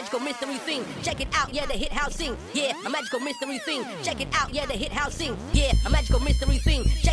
magical mystery thing. Check it out, yeah, the hit house sing. Yeah, a magical mystery thing. Check it out, yeah, the hit house sing. Yeah, a magical mystery thing. Check